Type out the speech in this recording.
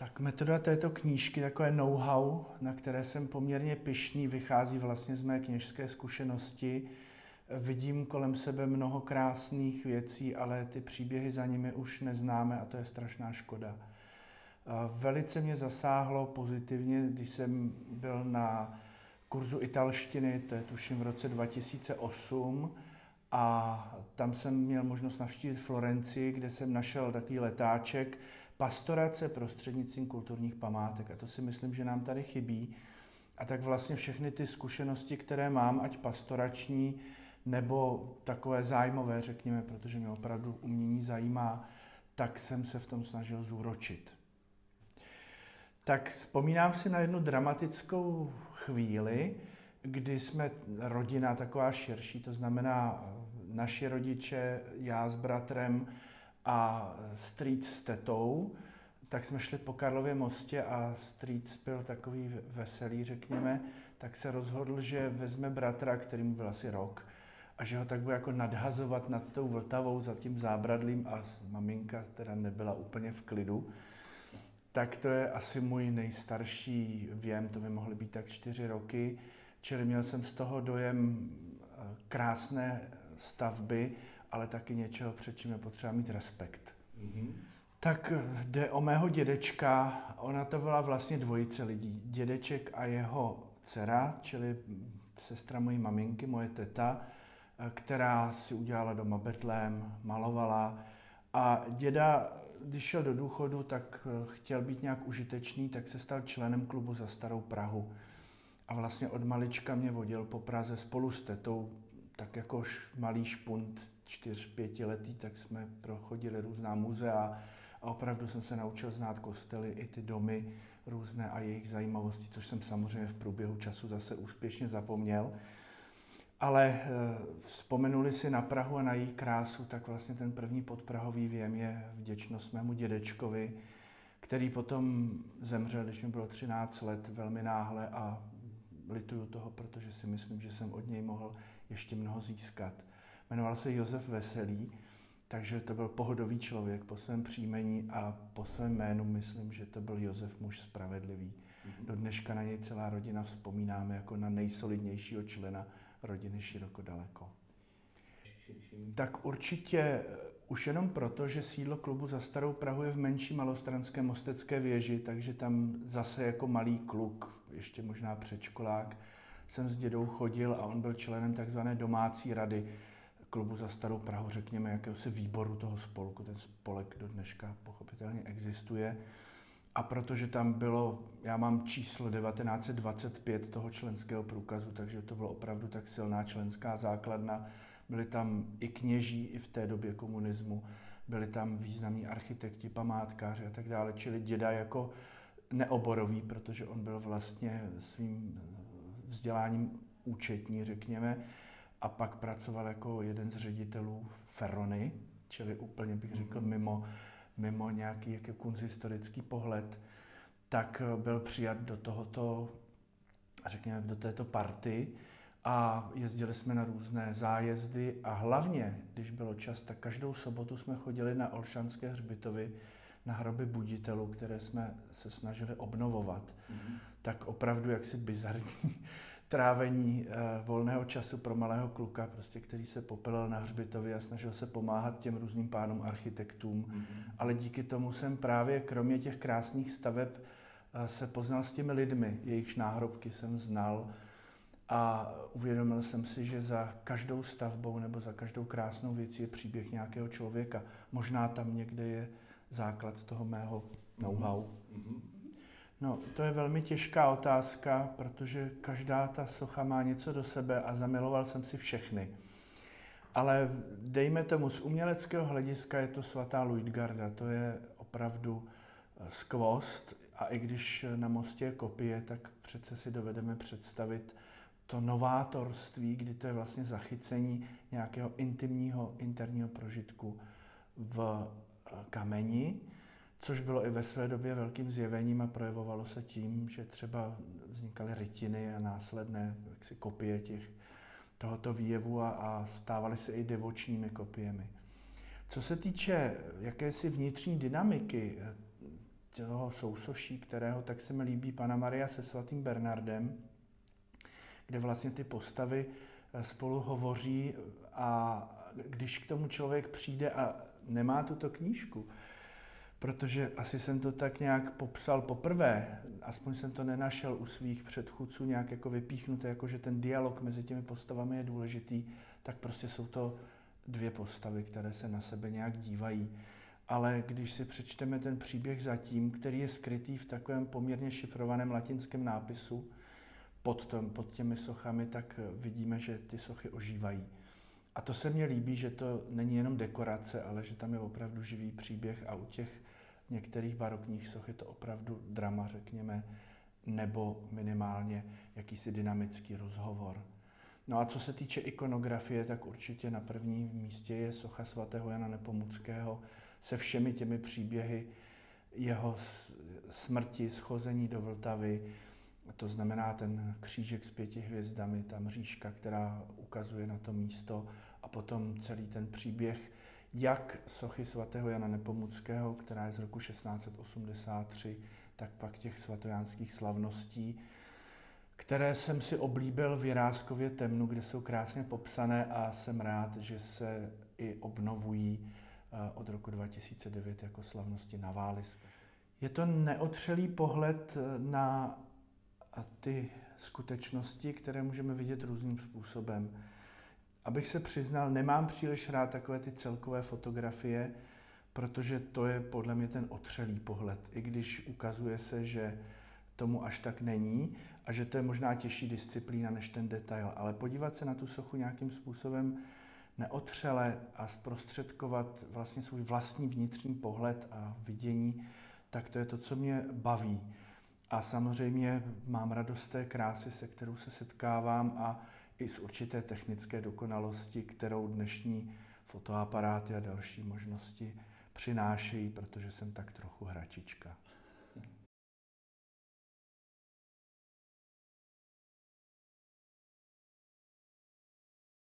Tak metoda této knížky, takové know-how, na které jsem poměrně pyšný, vychází vlastně z mé kněžské zkušenosti. Vidím kolem sebe mnoho krásných věcí, ale ty příběhy za nimi už neznáme a to je strašná škoda. Velice mě zasáhlo pozitivně, když jsem byl na kurzu italštiny, to je tuším v roce 2008, a tam jsem měl možnost navštívit Florenci, kde jsem našel takový letáček pastorace prostřednictvím kulturních památek. A to si myslím, že nám tady chybí. A tak vlastně všechny ty zkušenosti, které mám, ať pastorační, nebo takové zájmové, řekněme, protože mě opravdu umění zajímá, tak jsem se v tom snažil zúročit. Tak vzpomínám si na jednu dramatickou chvíli, kdy jsme rodina taková širší, to znamená naši rodiče, já s bratrem a street s tetou, tak jsme šli po Karlově mostě a street byl takový veselý, řekněme, tak se rozhodl, že vezme bratra, který mu byl asi rok, a že ho tak bude jako nadhazovat nad tou Vltavou za tím zábradlím a maminka teda nebyla úplně v klidu. Tak to je asi můj nejstarší věm, to by mohly být tak čtyři roky. Čili měl jsem z toho dojem eh, krásné stavby, ale taky něčeho, před čím je potřeba mít respekt. Mm-hmm. Tak eh, jde o mého dědečka, ona to byla vlastně dvojice lidí. Dědeček a jeho dcera, čili sestra mojí maminky, moje teta, eh, která si udělala doma betlém, malovala. A děda, když šel do důchodu, tak chtěl být nějak užitečný, tak se stal členem klubu za starou Prahu. A vlastně od malička mě vodil po Praze spolu s tetou, tak jako malý špunt, čtyř, pětiletý, tak jsme prochodili různá muzea a opravdu jsem se naučil znát kostely i ty domy různé a jejich zajímavosti, což jsem samozřejmě v průběhu času zase úspěšně zapomněl. Ale e, vzpomenuli si na Prahu a na její krásu, tak vlastně ten první podprahový věm je vděčnost mému dědečkovi, který potom zemřel, když mi bylo 13 let, velmi náhle a lituju toho, protože si myslím, že jsem od něj mohl ještě mnoho získat. Jmenoval se Josef Veselý, takže to byl pohodový člověk po svém příjmení a po svém jménu myslím, že to byl Josef muž spravedlivý. Mm-hmm. Do dneška na něj celá rodina vzpomínáme jako na nejsolidnějšího člena rodiny široko daleko. Tak určitě eh, už jenom proto, že sídlo klubu za Starou Prahu je v menší malostranské mostecké věži, takže tam zase jako malý kluk ještě možná předškolák, jsem s dědou chodil a on byl členem takzvané domácí rady klubu za Starou Prahu, řekněme, jakéhosi výboru toho spolku. Ten spolek do dneška pochopitelně existuje. A protože tam bylo, já mám číslo 1925 toho členského průkazu, takže to bylo opravdu tak silná členská základna. Byli tam i kněží, i v té době komunismu, byli tam významní architekti, památkáři a tak dále. Čili děda jako neoborový, protože on byl vlastně svým vzděláním účetní, řekněme, a pak pracoval jako jeden z ředitelů Ferrony, čili úplně bych řekl mhm. mimo, mimo nějaký jaký kunzhistorický pohled, tak byl přijat do tohoto, řekněme, do této party a jezdili jsme na různé zájezdy a hlavně, když bylo čas, tak každou sobotu jsme chodili na Olšanské hřbitovy, na hroby buditelů, které jsme se snažili obnovovat, mm-hmm. tak opravdu jaksi bizarní trávení eh, volného času pro malého kluka, prostě, který se popelil na hřbitově a snažil se pomáhat těm různým pánům architektům. Mm-hmm. Ale díky tomu jsem právě, kromě těch krásných staveb, eh, se poznal s těmi lidmi, jejichž náhrobky jsem znal a uvědomil jsem si, že za každou stavbou nebo za každou krásnou věcí je příběh nějakého člověka. Možná tam někde je základ toho mého know-how. Mm-hmm. No, to je velmi těžká otázka, protože každá ta socha má něco do sebe a zamiloval jsem si všechny. Ale dejme tomu, z uměleckého hlediska je to svatá Luitgarda, to je opravdu eh, skvost a i když na mostě je kopie, tak přece si dovedeme představit to novátorství, kdy to je vlastně zachycení nějakého intimního interního prožitku v kameni, což bylo i ve své době velkým zjevením a projevovalo se tím, že třeba vznikaly rytiny a následné jaksi, kopie těch, tohoto výjevu a, a stávaly se i devočními kopiemi. Co se týče jakési vnitřní dynamiky toho sousoší, kterého tak se mi líbí Pana Maria se svatým Bernardem, kde vlastně ty postavy eh, spolu hovoří a když k tomu člověk přijde a nemá tuto knížku, protože asi jsem to tak nějak popsal poprvé, aspoň jsem to nenašel u svých předchůdců nějak jako vypíchnuté, jako že ten dialog mezi těmi postavami je důležitý, tak prostě jsou to dvě postavy, které se na sebe nějak dívají. Ale když si přečteme ten příběh zatím, který je skrytý v takovém poměrně šifrovaném latinském nápisu pod, tom, pod těmi sochami, tak vidíme, že ty sochy ožívají. A to se mně líbí, že to není jenom dekorace, ale že tam je opravdu živý příběh a u těch některých barokních soch je to opravdu drama, řekněme, nebo minimálně jakýsi dynamický rozhovor. No a co se týče ikonografie, tak určitě na prvním místě je socha svatého Jana Nepomuckého se všemi těmi příběhy jeho smrti, schození do Vltavy, to znamená ten křížek s pěti hvězdami, ta mřížka, která ukazuje na to místo a potom celý ten příběh, jak sochy svatého Jana Nepomuckého, která je z roku 1683, tak pak těch svatojánských slavností, které jsem si oblíbil v Jiráskově temnu, kde jsou krásně popsané a jsem rád, že se i obnovují eh, od roku 2009 jako slavnosti na Vális. Je to neotřelý pohled eh, na ty skutečnosti, které můžeme vidět různým způsobem. Abych se přiznal, nemám příliš rád takové ty celkové fotografie, protože to je podle mě ten otřelý pohled, i když ukazuje se, že tomu až tak není a že to je možná těžší disciplína než ten detail. Ale podívat se na tu sochu nějakým způsobem neotřele a zprostředkovat vlastně svůj vlastní vnitřní pohled a vidění, tak to je to, co mě baví. A samozřejmě mám radost té krásy, se kterou se setkávám a i z určité technické dokonalosti, kterou dnešní fotoaparáty a další možnosti přinášejí, protože jsem tak trochu hračička.